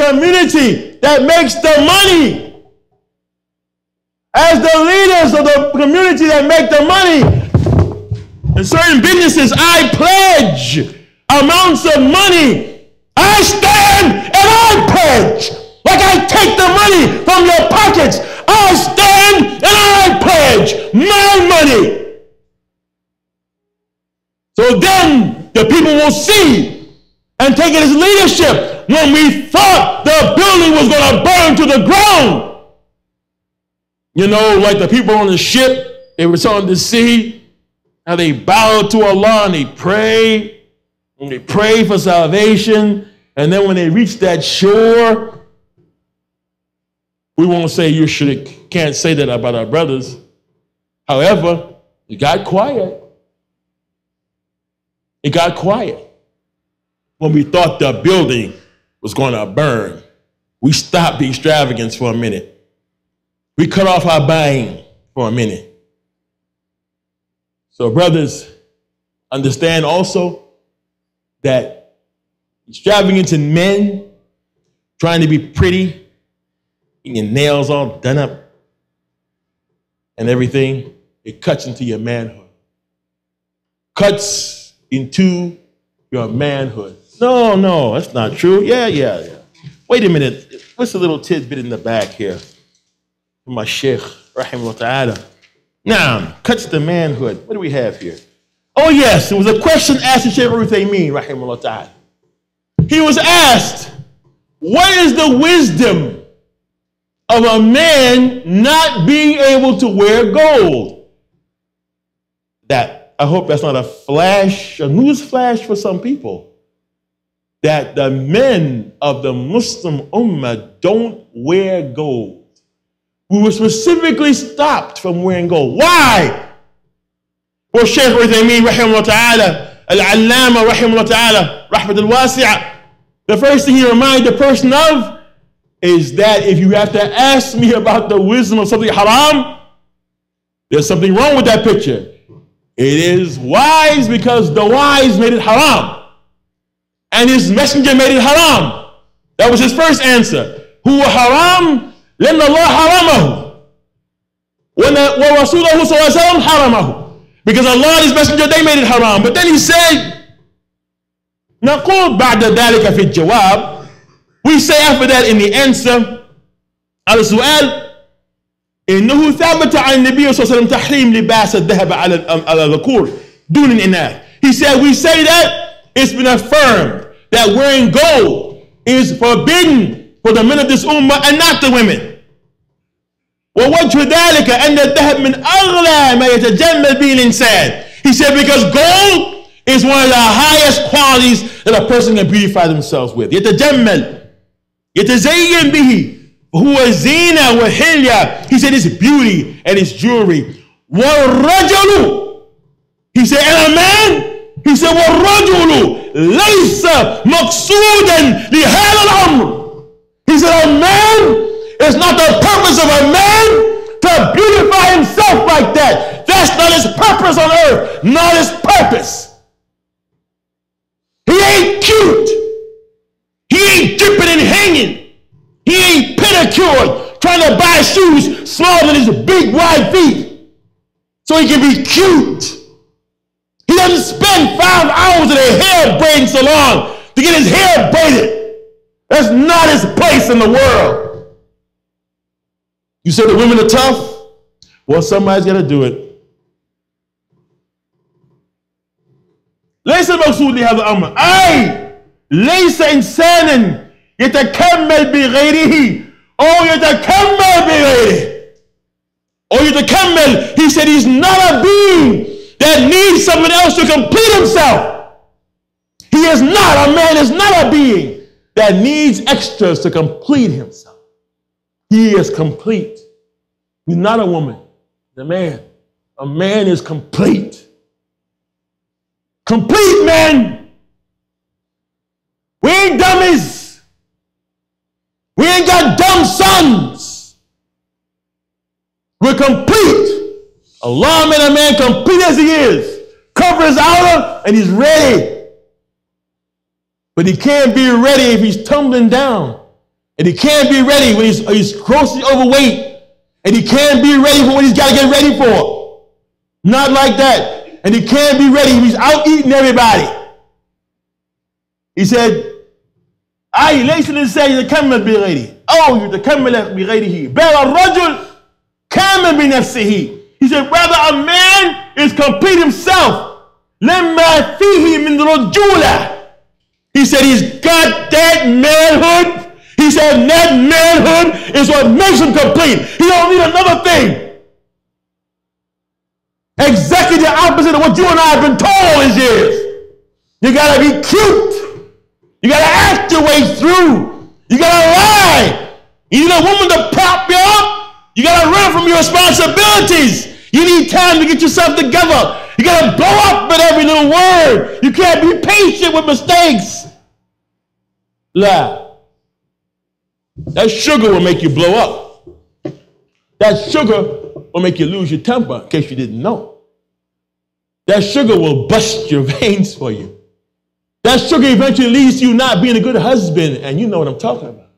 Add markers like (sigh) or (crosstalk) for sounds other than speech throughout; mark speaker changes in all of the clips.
Speaker 1: community that makes the money. As the leaders of the community that make the money, in certain businesses, I pledge amounts of money. I stand and I pledge. Like I take the money from your pockets. I stand and I pledge my money. So then the people will see and taking his leadership when we thought the building was going to burn to the ground. You know, like the people on the ship, they were on the sea, and they bowed to Allah and they prayed, and they prayed for salvation. And then when they reached that shore, we won't say you should can't say that about our brothers. However, it got quiet. It got quiet. When we thought the building was going to burn, we stopped the extravagance for a minute. We cut off our buying for a minute. So, brothers, understand also that extravagance in men trying to be pretty, and your nails all done up and everything, it cuts into your manhood. Cuts into your manhood. No, no, that's not true. Yeah, yeah, yeah. Wait a minute. What's the little tidbit in the back here? From my Sheikh, rahimahullah ta'ala. Now, cuts the manhood. What do we have here? Oh, yes, it was a question asked to Sheikh Uthaymeen, rahimahullah ta'ala. He was asked, what is the wisdom of a man not being able to wear gold? That, I hope that's not a flash, a news flash for some people. That the men of the Muslim Ummah don't wear gold we were specifically stopped from wearing gold. Why? Well, Shaykh Uthaymeen, rahimahullah ta'ala, Al-Allama, rahimahullah ta'ala, rahmat al-wasi'ah, the first thing he reminded the person of is that if you have to ask me about the wisdom of something haram, there's something wrong with that picture. It is wise because the wise made it haram And his messenger made it haram. That was his first answer. Who haram لأن الله حرمه ورسوله صلى الله عليه وسلم حرمه because Allah and His Messenger they made it haram but then he said نقول بعد ذلك في الجواب we say after that in the answer على السؤال إنه ثابت عن النبي صلى الله عليه وسلم تحريم لباس الذهب على على الذكور دون الإناث he said we say that it's been affirmed that wearing gold is forbidden for the men of this ummah and not the women ووجه ذلك أن الذهب من أغلى ما يتجمل به الإنسان. He said because gold is one of the highest qualities that a person can beautify themselves with. يتجمل يتزين به هو زينة وحلية. He said it's beauty and it's jewelry. والرجل He said and a man He said والرجل ليس مقصودا لهذا الأمر. He said a man it's not the purpose of a man to beautify himself like that. That's not his purpose on earth, not his purpose. He ain't cute. He ain't dripping and hanging. He ain't pedicured, trying to buy shoes smaller than his big wide feet so he can be cute. He doesn't spend five hours at a hair braiding salon to get his hair braided. That's not his place in the world. You say the women are tough? Well, somebody's got to do it. ليس المقصود لهذا الأمر أي ليس إنسانا يتكمل بغيره أو يتكمل بغيره أو يتكمل He said he's not a being that needs someone else to complete himself. He is not, a man is not a being that needs extras to complete himself. He is complete. He's not a woman, the man. A man is complete. Complete man. We ain't dummies. We ain't got dumb sons. We're complete. Allah made a man complete as he is Cover his outer and he's ready. But he can't be ready if he's tumbling down. And he can't be ready when he's, he's grossly overweight. And he can't be ready for what he's got to get ready for. Not like that. And he can't be ready. He's out eating everybody. He said, أي ليس الإنسان يتكمل بغيره أو يتكمل بغيره بل الرجل كامل بنفسه He said, rather a man is complete himself. لما فيه من رجولة. He said he's got that manhood. He said that manhood is what makes him complete. He don't need another thing. Exactly the opposite of what you and I have been told is is. You gotta be cute. You gotta act your way through. You gotta lie. You need a woman to prop you up. You gotta run from your responsibilities. You need time to get yourself together. You gotta blow up at every little word. You can't be patient with mistakes. Lie. That sugar will make you blow up. That sugar will make you lose your temper, in case you didn't know. That sugar will bust your (laughs) veins for you. That sugar eventually leads to you not being a good husband, and you know what I'm talking about.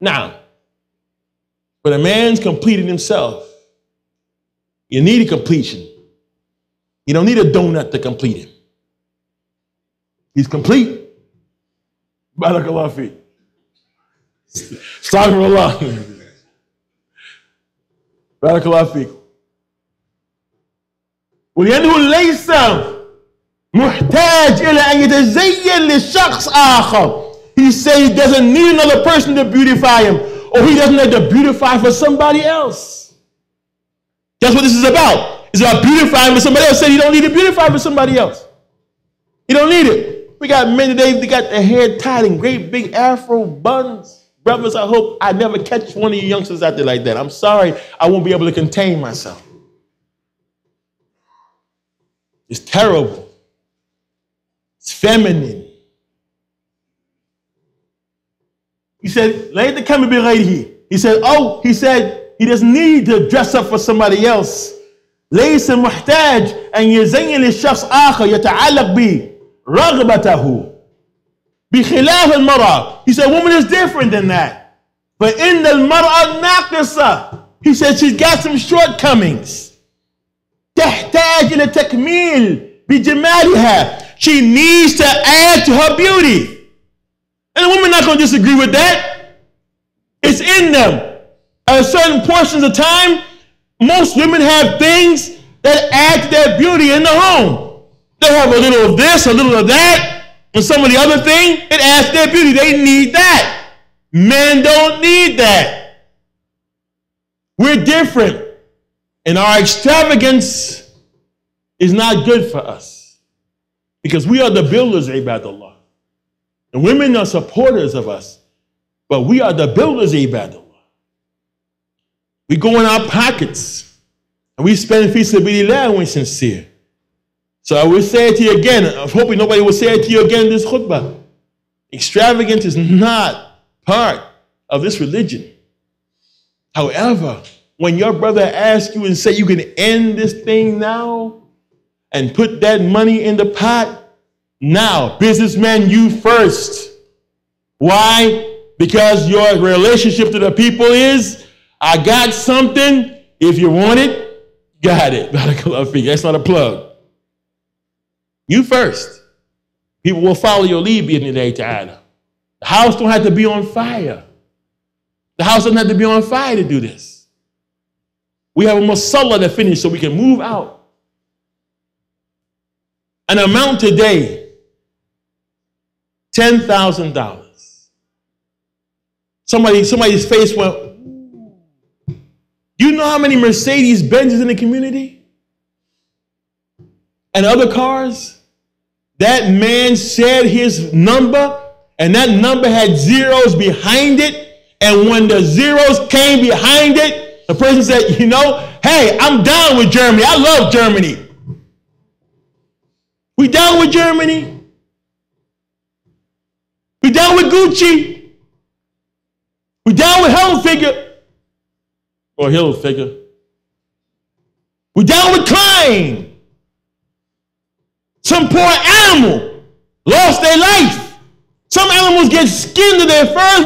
Speaker 1: Now, when a man's completed himself, you need a completion. You don't need a donut to complete him. He's complete. Barakallah fi. Astaghfirullah. Barakallah fi. ولأنه ليس محتاج إلى أن يتزين لشخص آخر. He said he doesn't need another person to beautify him, or he doesn't need to beautify for somebody else. That's what this is about. It's about beautifying for somebody else. Said he don't need to beautify for somebody else. He don't need it. We got men today that got their hair tied in great big afro buns. Brothers, I hope I never catch one of you youngsters out there like that. I'm sorry, I won't be able to contain myself. It's terrible. It's feminine. He said, Let the camera be right here. He said, Oh, he said, he doesn't need to dress up for somebody else. ليس محتاج أن يزين للشخص آخر يتعلق برغبته بخلاف المرأة. He said, woman is different than that. But in the المرأة ناقصة. He said she's got some shortcomings. تحتاج إلى تكميل بجمالها. She needs to add to her beauty. And the woman not going to disagree with that. It's in them. At certain portions of time, most women have things that add to their beauty in the home. They have a little of this, a little of that, and some of the other thing, it adds to their beauty. They need that. Men don't need that. We're different. And our extravagance is not good for us. Because we are the builders, eh, Ibadullah. And women are supporters of us. But we are the builders, eh, Ibadullah. We go in our pockets and we spend fi sabilillah when sincere. So I will say it to you again. I'm hoping nobody will say it to you again in this khutbah. Extravagance is not part of this religion. However, when your brother asks you and say you can end this thing now and put that money in the pot, now, businessman, you first. Why? Because your relationship to the people is I got something. If you want it, got it. (laughs) That's not a plug. You first. People will follow your lead being the day to The house don't have to be on fire. The house doesn't have to be on fire to do this. We have a musalla to finish so we can move out. An amount today, $10,000. Somebody, somebody's face went, you know how many Mercedes Benzes in the community? And other cars? That man said his number, and that number had zeros behind it. And when the zeros came behind it, the person said, You know, hey, I'm down with Germany. I love Germany. We down with Germany. We down with Gucci. We down with Hilfiger or Hilfiger. We down with Klein. Some poor animal lost their life Some animals get skinned to their fur